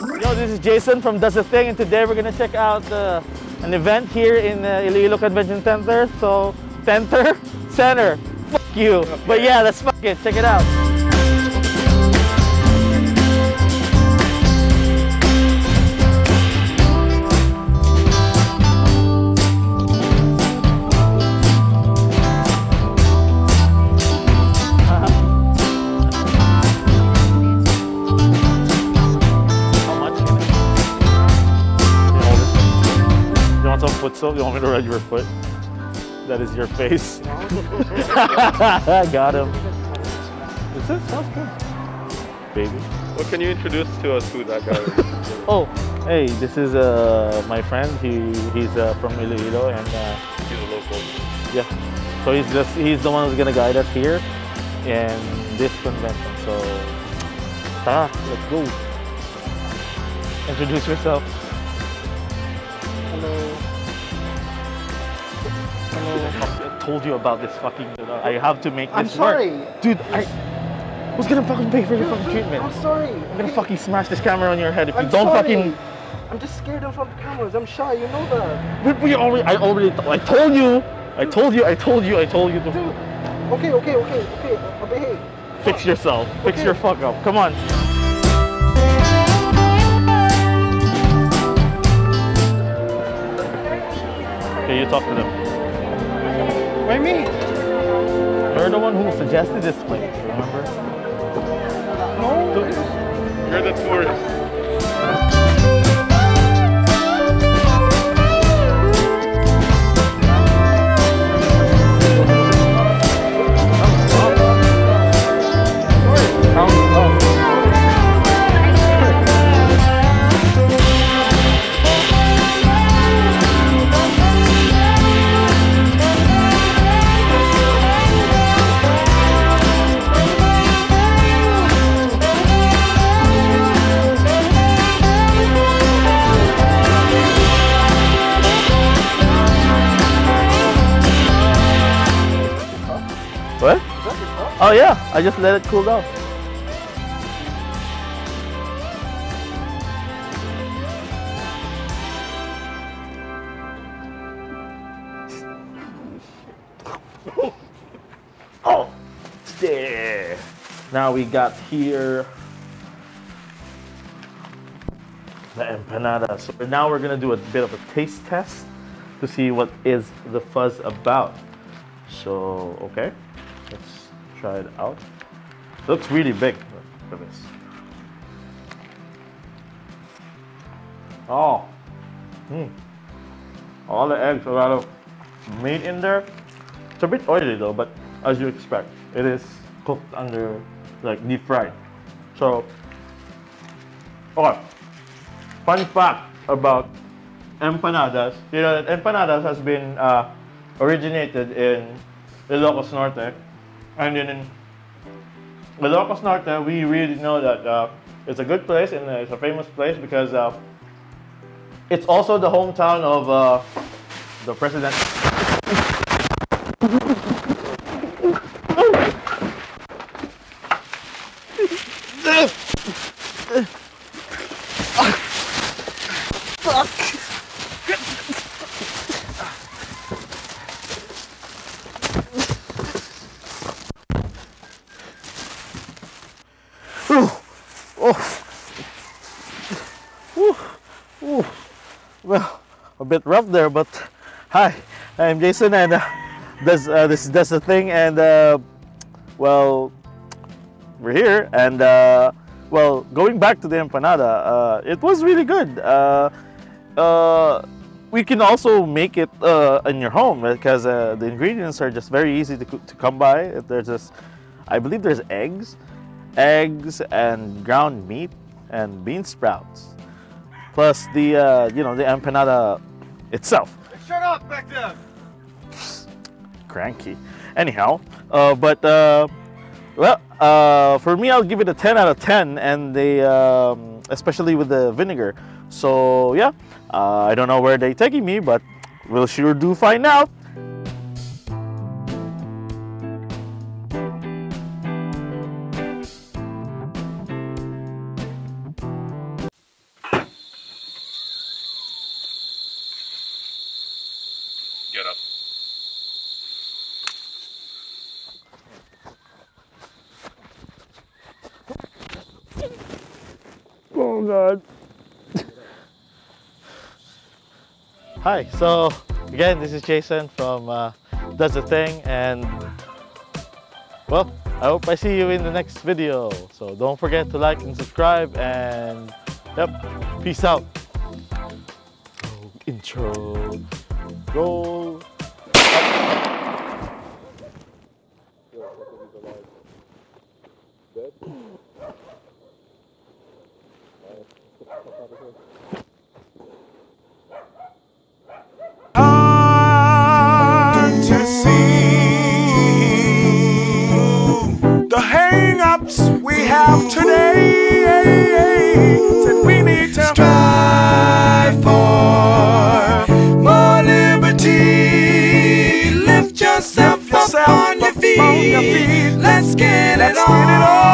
Yo, this is Jason from Does a Thing, and today we're gonna check out uh, an event here in uh, Iloilo Convention Center. So, center, center, fuck you. But yeah, let's fuck it. Check it out. Foot soap? You want me to rub your foot? That is your face. I got him. This Is it? Sounds good. Baby. What can you introduce to us who that guy is? Oh, hey, this is uh, my friend. He he's uh, from Iloilo, and uh, He's a local. yeah, so he's just he's the one who's gonna guide us here in this convention. So, tara, let's go. Introduce yourself. I told you about this fucking. Uh, I have to make this I'm this work. sorry. dude. I was gonna fucking pay for your fucking treatment. I'm sorry. I'm gonna fucking smash this camera on your head if you I'm don't sorry. fucking. I'm just scared in front of cameras. I'm shy. You know that. We, we already. I already. I told you. I told you. I told you. I told you to Dude. Okay. Okay. Okay. Okay. I'll behave. fix yourself. Fix your fuck up. Come on. Okay, you talk to them. One who suggested this place. Remember? Oh yeah, I just let it cool down. Oh, there. Now we got here the empanada. So now we're gonna do a bit of a taste test to see what is the fuzz about. So, okay, try it out. looks really big for this. Oh, hmm. All the eggs, a lot of meat in there. It's a bit oily though, but as you expect, it is cooked under, like deep fried. So, okay. Fun fact about empanadas. You know empanadas has been uh, originated in Ilocos Norte, and then in Ilocos Norte, we really know that uh, it's a good place and uh, it's a famous place because uh, it's also the hometown of uh, the president. Well, a bit rough there, but hi, I'm Jason, and uh, this uh, this that's the thing, and uh, well, we're here, and uh, well, going back to the empanada, uh, it was really good. Uh, uh, we can also make it in your home because the ingredients are just very easy to, to come by. There's just, I believe there's eggs, eggs and ground meat and bean sprouts plus the uh, you know the empanada itself. Shut up back there! Cranky. Anyhow, uh, but uh, well, uh, for me, I'll give it a 10 out of 10, and they um, especially with the vinegar. So yeah, uh, I don't know where they're taking me, but we'll sure do find out. God. Hi, so again, this is Jason from uh, Does the Thing, and well, I hope I see you in the next video. So don't forget to like and subscribe, and yep, peace out. Intro, roll. Hard to see the hang-ups we have today. Said we need to strive for more liberty. Lift yourself, up, on, your feet. Let's get it on.